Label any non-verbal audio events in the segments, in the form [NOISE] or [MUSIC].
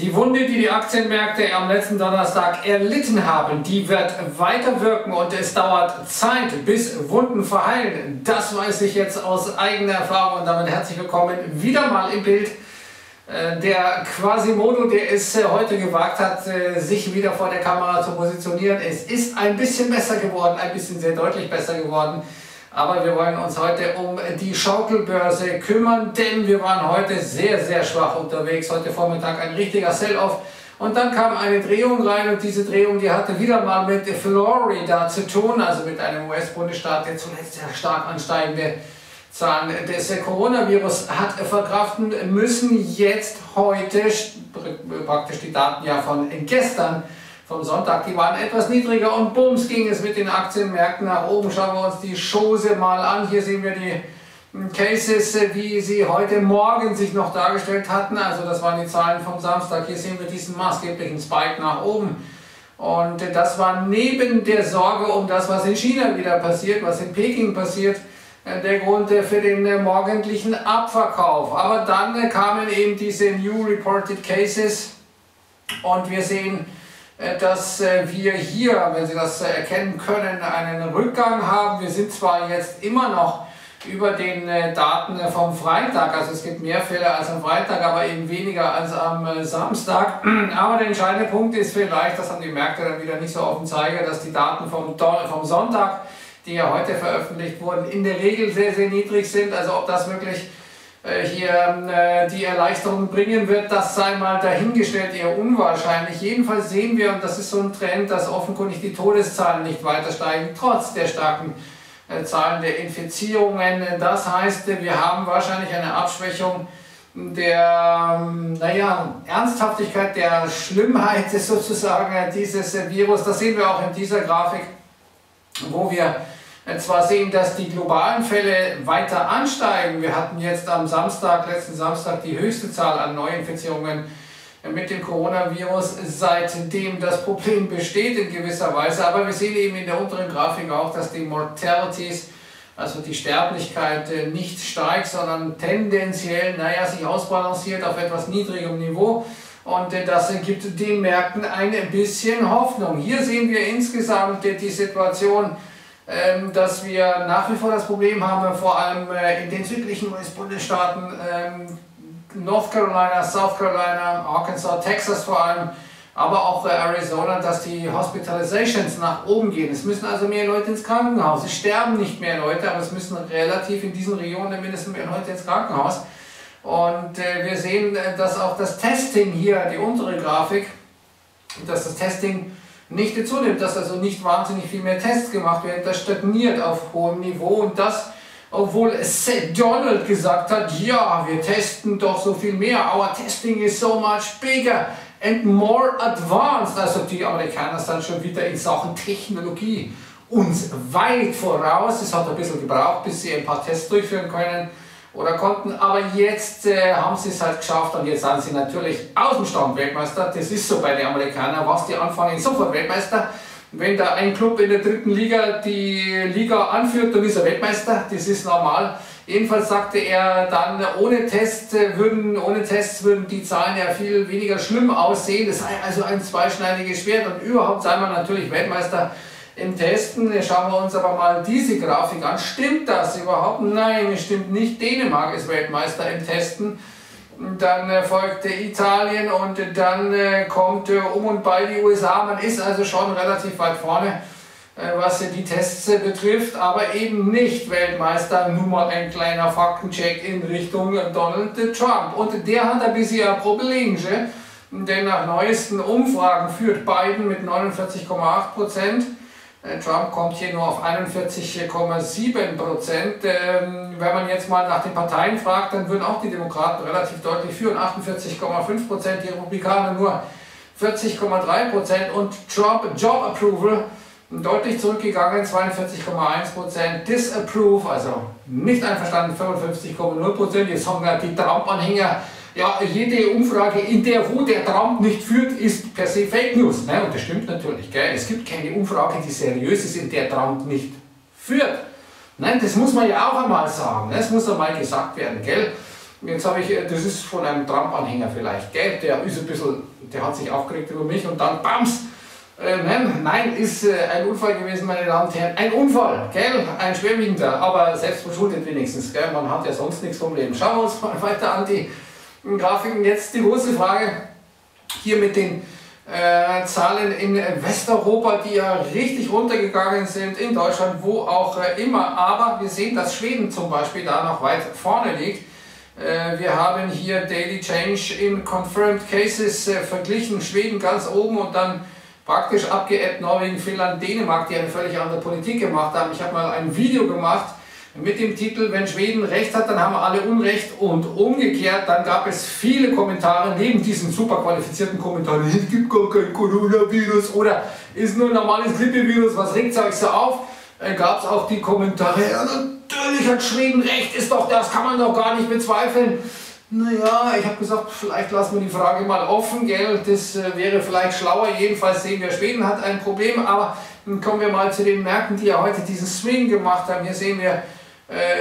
Die Wunde, die die Aktienmärkte am letzten Donnerstag erlitten haben, die wird weiter wirken und es dauert Zeit, bis Wunden verheilen. Das weiß ich jetzt aus eigener Erfahrung und damit herzlich willkommen wieder mal im Bild. Äh, der Quasimodo, der es äh, heute gewagt hat, äh, sich wieder vor der Kamera zu positionieren. Es ist ein bisschen besser geworden, ein bisschen sehr deutlich besser geworden. Aber wir wollen uns heute um die Schaukelbörse kümmern, denn wir waren heute sehr, sehr schwach unterwegs. Heute Vormittag ein richtiger Sell-Off. Und dann kam eine Drehung rein und diese Drehung, die hatte wieder mal mit Florida zu tun, also mit einem US-Bundesstaat, der zuletzt sehr stark ansteigende Zahlen des Coronavirus hat verkraften müssen. Jetzt heute, praktisch die Daten ja von gestern, vom Sonntag, die waren etwas niedriger und bums ging es mit den Aktienmärkten nach oben. Schauen wir uns die Chose mal an. Hier sehen wir die Cases, wie sie heute Morgen sich noch dargestellt hatten. Also das waren die Zahlen vom Samstag. Hier sehen wir diesen maßgeblichen Spike nach oben. Und das war neben der Sorge um das, was in China wieder passiert, was in Peking passiert, äh, der Grund äh, für den äh, morgendlichen Abverkauf. Aber dann kamen eben diese New Reported Cases und wir sehen, dass äh, wir hier, wenn Sie das äh, erkennen können, einen Rückgang haben. Wir sind zwar jetzt immer noch über den Daten vom Freitag, also es gibt mehr Fälle als am Freitag, aber eben weniger als am Samstag. [CLEARS THROAT] Aber der entscheidende Punkt ist vielleicht, das haben die Märkte dann wieder nicht so offen zeigen, dass die Daten vom, vom Sonntag, die ja heute veröffentlicht wurden, in der Regel sehr, sehr niedrig sind. Also ob das wirklich äh, hier äh, die Erleichterung bringen wird, das sei mal dahingestellt, eher unwahrscheinlich. Jedenfalls sehen wir, und das ist so ein Trend, dass offenkundig die Todeszahlen nicht weiter steigen, trotz der starken äh, Zahlen der Infizierungen. Das heißt, wir haben wahrscheinlich eine Abschwächung der ähm, naja, Ernsthaftigkeit, der Schlimmheit [LAUGHS] sozusagen dieses Virus. Das sehen wir auch in dieser Grafik, wo wir zwar sehen, dass die globalen Fälle weiter ansteigen. Wir hatten jetzt am Samstag, letzten Samstag, die höchste Zahl an Neuinfizierungen mit dem Coronavirus, seitdem das Problem besteht in gewisser Weise. Aber wir sehen eben in der unteren Grafik auch, dass die Mortalities, also die Sterblichkeit, äh, nicht steigt, sondern tendenziell, naja, sich ausbalanciert auf etwas niedrigem Niveau. Und äh, das gibt den Märkten ein bisschen Hoffnung. Hier sehen wir insgesamt die Situation, ähm, dass wir nach wie vor das Problem haben, vor allem äh, in den südlichen US-Bundesstaaten, ähm, North Carolina, South Carolina, Arkansas, Texas vor allem, aber auch äh, Arizona, dass die Hospitalizations nach oben gehen. Es müssen also mehr Leute ins Krankenhaus. Es sterben nicht mehr Leute, aber es müssen relativ in diesen Regionen mindestens mehr Leute ins Krankenhaus. Und äh, wir sehen, äh, dass auch das Testing hier, die untere Grafik, dass das Testing nicht zunimmt, dass also nicht wahnsinnig viel mehr Tests gemacht werden, das stagniert auf hohem Niveau und das, obwohl Seth Donald gesagt hat, ja, wir testen doch so viel mehr, our testing is so much bigger and more advanced, also die Amerikaner sind schon wieder in Sachen Technologie uns weit voraus, es hat ein bisschen gebraucht, bis sie ein paar Tests durchführen können, oder konnten, aber jetzt äh, haben sie es halt geschafft und jetzt sind sie natürlich aus dem Stand Weltmeister. Das ist so bei den Amerikanern, was die anfangen, sofort Weltmeister. Wenn da ein Club in der dritten Liga die Liga anführt, dann ist er Weltmeister, das ist normal. Jedenfalls sagte er dann, ohne, Test äh, würden, ohne Tests würden die Zahlen ja viel weniger schlimm aussehen. Das sei also ein zweischneidiges Schwert und überhaupt sei man natürlich Weltmeister im Testen. Schauen wir uns aber mal diese Grafik an. Stimmt das überhaupt? Nein, es stimmt nicht. Dänemark ist Weltmeister im Testen. Dann äh, folgt Italien und dann äh, kommt äh, um und bei die USA. Man ist also schon relativ weit vorne, was die Tests betrifft, aber eben nicht Weltmeister. Nur mal ein kleiner Faktencheck in Richtung Donald Trump. Und der hat ein bisschen ein Problem, denn nach neuesten Umfragen führt Biden mit 49,8 Prozent. Äh, Trump kommt hier nur auf 41,7 Prozent. Ähm, wenn man jetzt mal nach den Parteien fragt, dann würden auch die Demokraten relativ deutlich führen, 48,5 Prozent, die Republikaner nur 40,3 Prozent und Trump Job Approval deutlich zurückgegangen, 42,1 Prozent, Disapprove, also nicht einverstanden, 55,0 Prozent. Jetzt haben wir die Trump-Anhänger ja, jede Umfrage, in der wo der Trump nicht führt, ist per se Fake News. Ne? Und das stimmt natürlich. Gell? Es gibt keine Umfrage, die seriös ist, in der Trump nicht führt. Nein, das muss man ja auch einmal sagen. Ne? Das muss einmal gesagt werden. Gell? Jetzt habe ich, äh, das ist von einem Trump-Anhänger vielleicht, gell? Der ist ein bisschen, der hat sich aufgeregt über mich und dann BAMS! Äh, nein, nein, ist äh, ein Unfall gewesen, meine Damen und Herren. Ein Unfall, gell? Ein schwerwiegender, aber selbst verschuldet wenigstens, gell? Man hat ja sonst nichts vom Leben. Schauen wir uns mal [LAUGHS] weiter an die Grafiken. Jetzt die große Frage hier mit den äh, Zahlen in Westeuropa, die ja richtig runtergegangen sind, in Deutschland, wo auch äh, immer. Aber wir sehen, dass Schweden zum Beispiel da noch weit vorne liegt. Äh, wir haben hier Daily Change in Confirmed Cases äh, verglichen, Schweden ganz oben und dann praktisch abgeebbt Norwegen, Finnland, Dänemark, die eine völlig andere Politik gemacht haben. Ich habe mal ein Video gemacht mit dem Titel, wenn Schweden Recht hat, dann haben wir alle Unrecht und umgekehrt, dann gab es viele Kommentare neben diesen super qualifizierten Kommentaren, es gibt gar kein Coronavirus oder ist nur ein normales Grippevirus, was regt euch so auf? Dann gab es auch die Kommentare, ja, natürlich hat Schweden recht, ist doch, das kann man doch gar nicht bezweifeln. Naja, ich habe gesagt, vielleicht lassen wir die Frage mal offen, gell? das äh, wäre vielleicht schlauer. Jedenfalls sehen wir, Schweden hat ein Problem, aber kommen wir mal zu den Märkten, die ja heute diesen Swing gemacht haben. Hier sehen wir,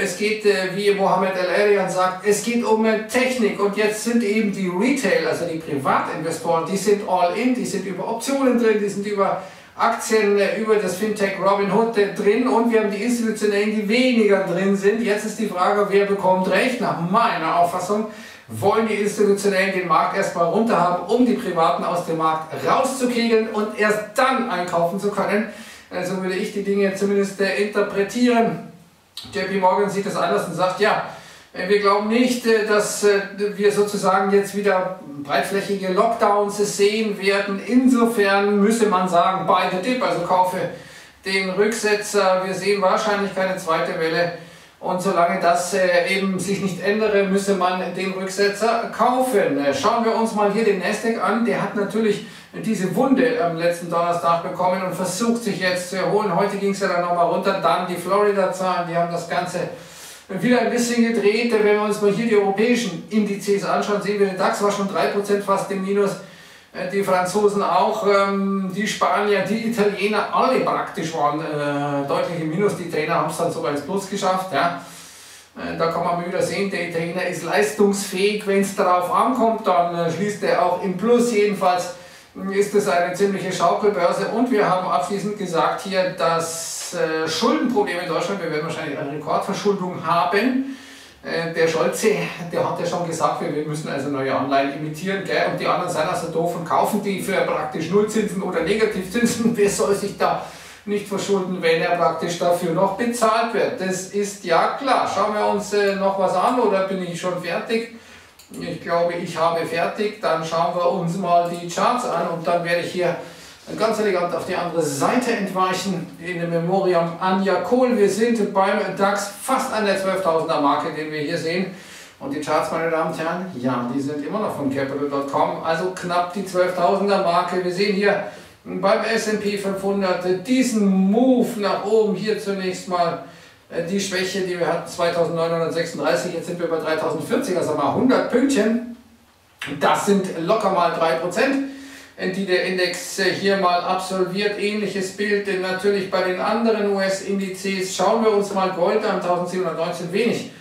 es geht, äh, wie Mohammed El-Arian sagt, es geht um Technik und jetzt sind eben die Retail, also die Privatinvestoren, die sind all in, die sind über Optionen drin, die sind über Aktien äh, über das Fintech Robinhood drin und wir haben die institutionellen, die weniger drin sind. Jetzt ist die Frage, wer bekommt recht? Nach meiner Auffassung wollen die Institutionellen den Markt erstmal runter haben, um die Privaten aus dem Markt rauszukegeln und erst dann einkaufen zu können. So also würde ich die Dinge zumindest interpretieren. JP Morgan sieht das anders und sagt, ja, äh, wir glauben nicht, äh, dass äh, wir sozusagen jetzt wieder breitflächige Lockdowns sehen werden. Insofern müsse man sagen, buy the dip, also kaufe den Rücksetzer. Wir sehen wahrscheinlich keine zweite Welle. Und solange das eben sich nicht ändere, müsse man den Rücksetzer kaufen. Schauen wir uns mal hier den Nasdaq an. Der hat natürlich diese Wunde am letzten Donnerstag bekommen und versucht sich jetzt zu erholen. Heute ging es ja dann nochmal runter. Dann die Florida-Zahlen, die haben das Ganze wieder ein bisschen gedreht. Wenn wir uns mal hier die europäischen Indizes anschauen, sehen wir, der DAX war schon 3% fast im Minus. Äh, die Franzosen auch, ähm, die Spanier, die Italiener, alle praktisch waren äh, deutlich im Minus. Die Italiener haben es dann sogar ins Plus geschafft. Ja. Äh, da kann man mal wieder sehen, der Italiener ist leistungsfähig. Wenn es darauf ankommt, dann schließt er auch im Plus. Jedenfalls ist es eine ziemliche Schaukelbörse. Und wir haben abschließend gesagt hier, dass äh, Schuldenproblem in Deutschland. Wir werden wahrscheinlich eine Rekordverschuldung haben. Äh, der Scholze, der hat ja schon gesagt, wir müssen also neue Anleihen imitieren, gell? und die anderen sind also doof und kaufen die für praktisch Nullzinsen oder Negativzinsen. [LAUGHS] Wer soll sich da nicht verschulden, wenn er praktisch dafür noch bezahlt wird? Das ist ja klar. Schauen wir uns äh, noch was an oder bin ich schon fertig? Ich glaube, ich habe fertig. Dann schauen wir uns mal die Charts an und dann werde ich hier ganz elegant auf die andere Seite entweichen in dem Memoriam Anja Kohl. Wir sind beim DAX fast an der 12.000er Marke, den wir hier sehen. Und die Charts, meine Damen und Herren, ja, die sind immer noch von Capital.com, also knapp die 12.000er Marke. Wir sehen hier beim S&P 500 diesen Move nach oben, hier zunächst mal die Schwäche, die wir hatten, 2936, jetzt sind wir bei 3040, also mal 100 Pünktchen. Das sind locker mal 3% die der Index äh, hier mal absolviert. Ähnliches Bild natürlich bei den anderen US-Indizes. Schauen wir uns mal Gold an, 1719 wenig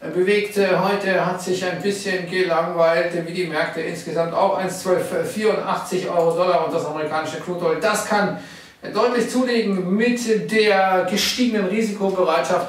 äh, bewegt. Äh, heute hat sich ein bisschen gelangweilt, wie die Märkte insgesamt auch 1,1284 Euro Dollar und das amerikanische Crude Oil. Das kann deutlich zulegen mit der gestiegenen Risikobereitschaft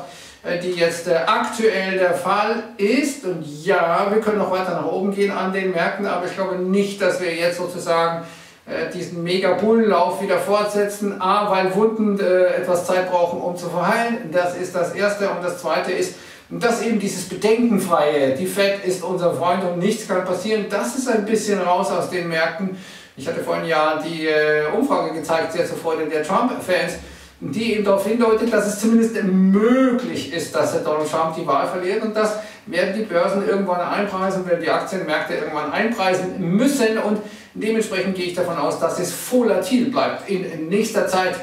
die jetzt aktuell der Fall ist. Und ja, wir können noch weiter nach oben gehen an den Märkten, aber ich glaube nicht, dass wir jetzt sozusagen äh, diesen mega Bullenlauf wieder fortsetzen. A, weil Wunden äh, etwas Zeit brauchen, um zu verheilen. Das ist das Erste. Und das Zweite ist, dass eben dieses Bedenkenfreie, die Fed ist unser Freund und nichts kann passieren, das ist ein bisschen raus aus den Märkten. Ich hatte vorhin ja die äh, Umfrage gezeigt, sehr zur Freude der Trump-Fans, die eben darauf hindeutet, dass es zumindest möglich ist, dass Donald Trump die Wahl verliert und das werden die Börsen irgendwann einpreisen, werden die Aktienmärkte irgendwann einpreisen müssen und dementsprechend gehe ich davon aus, dass es volatil bleibt in nächster Zeit.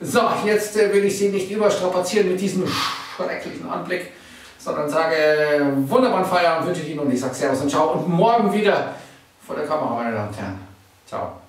So, jetzt äh, will ich Sie nicht überstrapazieren mit diesem schrecklichen Anblick, sondern sage wunderbaren Feierabend wünsche ich Ihnen und ich sage Servus und Ciao und morgen wieder vor der Kamera, meine Damen und Herren. Ciao.